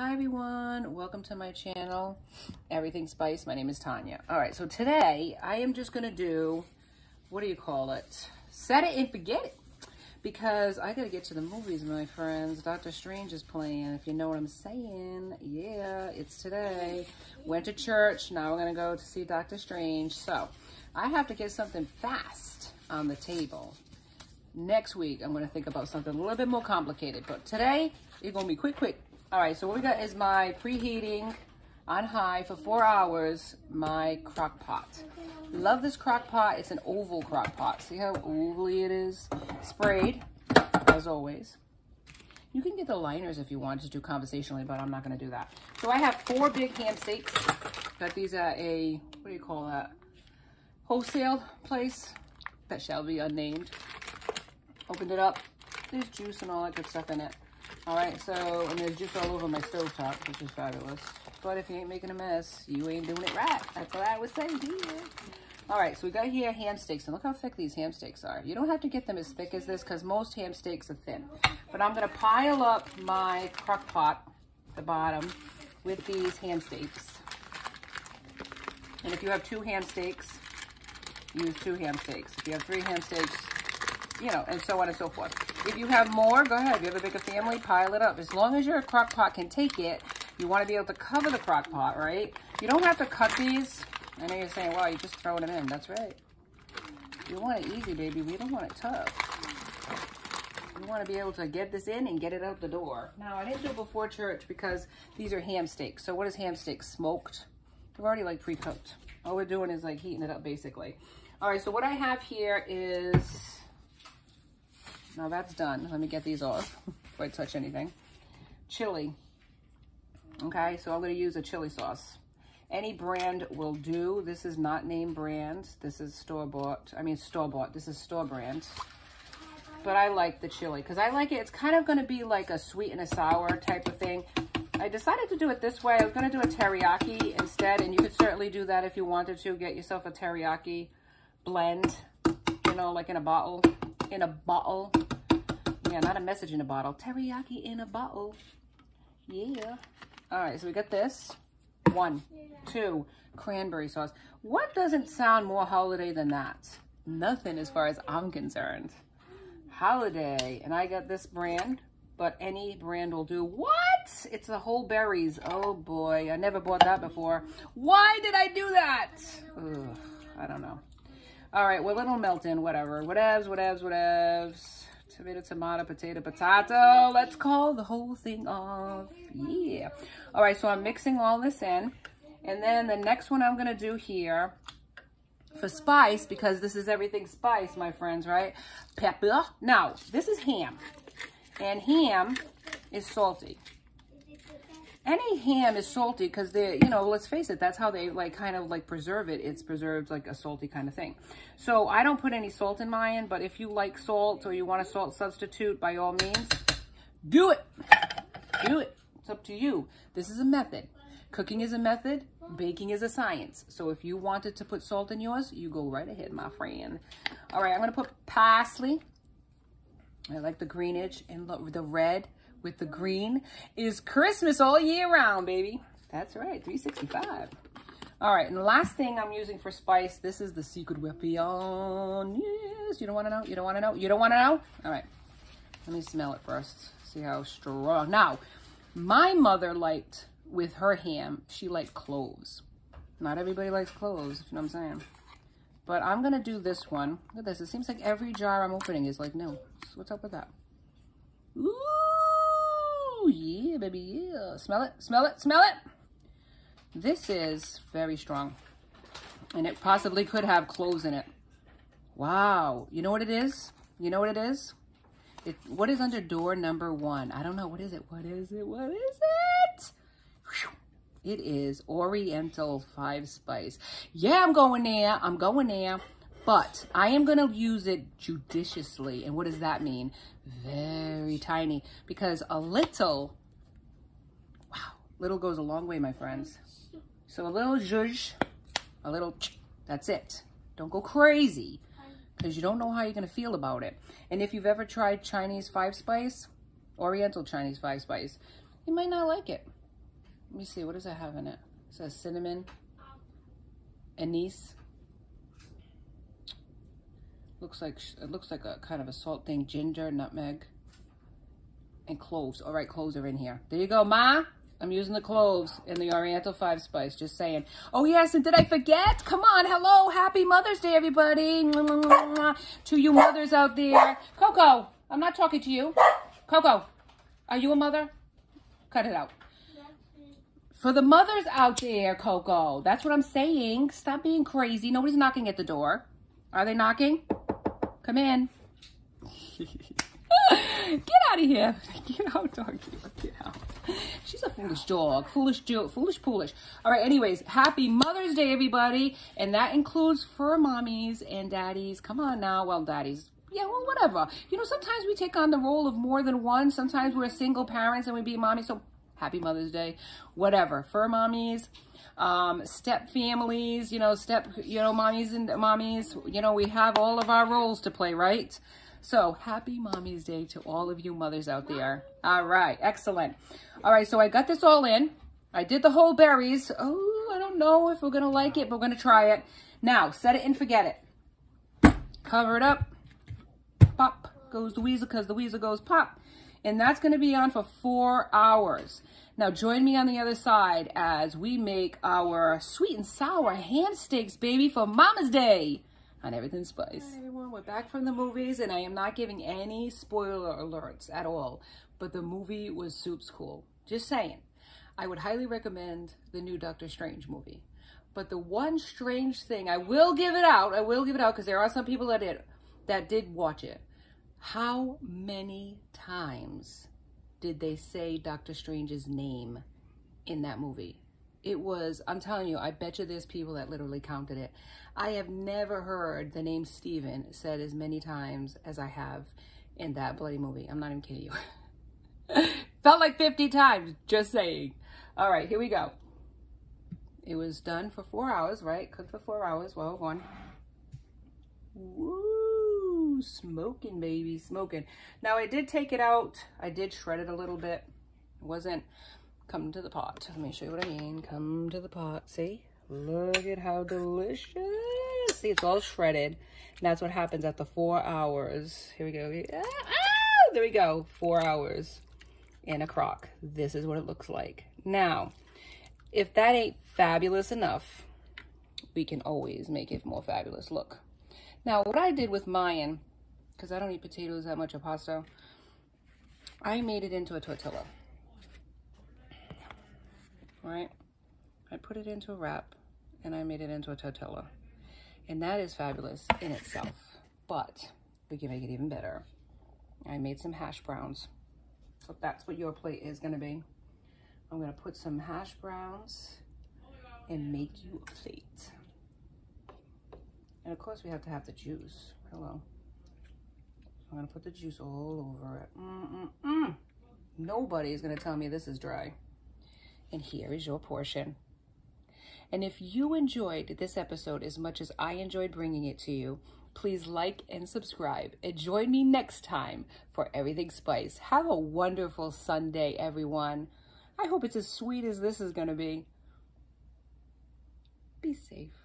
Hi everyone, welcome to my channel, Everything Spice. My name is Tanya. All right, so today I am just gonna do, what do you call it? Set it and forget it. Because I gotta get to the movies, my friends. Doctor Strange is playing, if you know what I'm saying. Yeah, it's today. Went to church, now we're gonna go to see Doctor Strange. So, I have to get something fast on the table. Next week, I'm gonna think about something a little bit more complicated. But today, it's gonna be quick, quick. All right, so what we got is my preheating on high for four hours, my crock pot. Love this crock pot. It's an oval crock pot. See how ovally it is? Sprayed, as always. You can get the liners if you want to do conversationally, but I'm not going to do that. So I have four big ham steaks. Got these at a, what do you call that? Wholesale place that shall be unnamed. Opened it up. There's juice and all that good stuff in it. All right, so, and there's juice all over my stove top, which is fabulous. But if you ain't making a mess, you ain't doing it right. That's what I would say here. All right, so we got here ham steaks, and look how thick these ham steaks are. You don't have to get them as thick as this because most ham steaks are thin. But I'm gonna pile up my crock pot, the bottom, with these ham steaks. And if you have two ham steaks, use two ham steaks. If you have three ham steaks, you know, and so on and so forth. If you have more, go ahead. If you have a bigger family, pile it up. As long as your crock pot can take it, you want to be able to cover the crock pot, right? You don't have to cut these. I know you're saying, wow, you're just throwing them in. That's right. You want it easy, baby. We don't want it tough. You want to be able to get this in and get it out the door. Now, I didn't do it before church because these are ham steaks. So what is ham steak? Smoked. They're already like pre-cooked. All we're doing is like heating it up basically. All right, so what I have here is now that's done. Let me get these off before I touch anything. Chili. Okay, so I'm going to use a chili sauce. Any brand will do. This is not name brand. This is store-bought. I mean, store-bought. This is store brand. But I like the chili because I like it. It's kind of going to be like a sweet and a sour type of thing. I decided to do it this way. I was going to do a teriyaki instead, and you could certainly do that if you wanted to. Get yourself a teriyaki blend, you know, like in a bottle in a bottle. Yeah, not a message in a bottle. Teriyaki in a bottle. Yeah. All right, so we got this. One, two, cranberry sauce. What doesn't sound more holiday than that? Nothing as far as I'm concerned. Holiday. And I got this brand, but any brand will do. What? It's the whole berries. Oh boy, I never bought that before. Why did I do that? Ugh, I don't know. All right, well, it'll melt in, whatever. Whatevs, whatevs, whatevs. Tomato, tomato, potato, potato. Let's call the whole thing off. Yeah. All right, so I'm mixing all this in. And then the next one I'm going to do here for spice, because this is everything spice, my friends, right? Pepper. Now, this is ham. And ham is salty any ham is salty because they, you know, let's face it, that's how they like kind of like preserve it. It's preserved like a salty kind of thing. So I don't put any salt in mine, but if you like salt or you want a salt substitute, by all means, do it. Do it. It's up to you. This is a method. Cooking is a method. Baking is a science. So if you wanted to put salt in yours, you go right ahead, my friend. All right, I'm going to put parsley. I like the greenage and the red with the green is Christmas all year round, baby. That's right, 365. All right, and the last thing I'm using for spice, this is the secret weapon. Yes, you don't want to know? You don't want to know? You don't want to know? All right, let me smell it first. See how strong. Now, my mother liked, with her ham, she liked cloves. Not everybody likes cloves, if you know what I'm saying. But I'm going to do this one. Look at this. It seems like every jar I'm opening is like, no. What's up with that? Ooh yeah, baby, yeah. Smell it, smell it, smell it. This is very strong. And it possibly could have cloves in it. Wow. You know what it is? You know what it is? It, what is under door number one? I don't know. What is it? What is it? What is it? It is Oriental Five Spice. Yeah, I'm going there. I'm going there. But I am going to use it judiciously. And what does that mean? Very tiny. Because a little, wow, little goes a long way, my friends. So a little zhuzh, a little, that's it. Don't go crazy because you don't know how you're going to feel about it. And if you've ever tried Chinese five spice, Oriental Chinese five spice, you might not like it. Let me see, what does it have in it? It says cinnamon, anise. Looks like, it looks like a kind of a salt thing, ginger, nutmeg, and cloves. All right, cloves are in here. There you go, Ma. I'm using the cloves in the Oriental Five Spice, just saying. Oh, yes, and did I forget? Come on, hello, happy Mother's Day, everybody. To you mothers out there. Coco, I'm not talking to you. Coco, are you a mother? Cut it out. For the mothers out there, Coco, that's what I'm saying. Stop being crazy. Nobody's knocking at the door. Are they knocking? Come in. Get out of here. Get out, doggy. Get out. She's a foolish dog. Foolish, joke. foolish, foolish. All right, anyways, happy Mother's Day, everybody. And that includes fur mommies and daddies. Come on now. Well, daddies, yeah, well, whatever. You know, sometimes we take on the role of more than one. Sometimes we're single parents and we be mommy. So happy Mother's Day. Whatever. Fur mommies, um, step families, you know, step, you know, mommies and mommies. You know, we have all of our roles to play, right? So happy Mommy's Day to all of you mothers out there. All right, excellent. All right, so I got this all in. I did the whole berries. Oh, I don't know if we're going to like it, but we're going to try it. Now, set it and forget it. Cover it up. Pop goes the weasel because the weasel goes pop. And that's going to be on for four hours. Now, join me on the other side as we make our sweet and sour ham steaks, baby, for Mama's Day on Everything Spice. Hi everyone, we're back from the movies and I am not giving any spoiler alerts at all, but the movie was soups cool. Just saying. I would highly recommend the new Doctor Strange movie. But the one strange thing, I will give it out, I will give it out because there are some people that did, that did watch it. How many times did they say Doctor Strange's name in that movie? It was, I'm telling you, I bet you there's people that literally counted it. I have never heard the name Stephen said as many times as I have in that bloody movie. I'm not even kidding you. Felt like 50 times, just saying. All right, here we go. It was done for four hours, right? Cooked for four hours. Well, one. Woo! Smoking, baby, smoking. Now, I did take it out. I did shred it a little bit. It wasn't come to the pot. Let me show you what I mean. Come to the pot. See? Look at how delicious. See, it's all shredded. And that's what happens after four hours. Here we go. Ah, there we go. Four hours in a crock. This is what it looks like. Now, if that ain't fabulous enough, we can always make it more fabulous. Look. Now, what I did with mine, because I don't eat potatoes that much or pasta, I made it into a tortilla. Right? I put it into a wrap and I made it into a tortilla. And that is fabulous in itself, but we can make it even better. I made some hash browns. So that's what your plate is gonna be. I'm gonna put some hash browns and make you a plate. And of course we have to have the juice. Hello. I'm gonna put the juice all over it. Mm -mm -mm. Nobody is gonna tell me this is dry. And here is your portion. And if you enjoyed this episode as much as I enjoyed bringing it to you, please like and subscribe and join me next time for Everything Spice. Have a wonderful Sunday, everyone. I hope it's as sweet as this is to be. Be safe.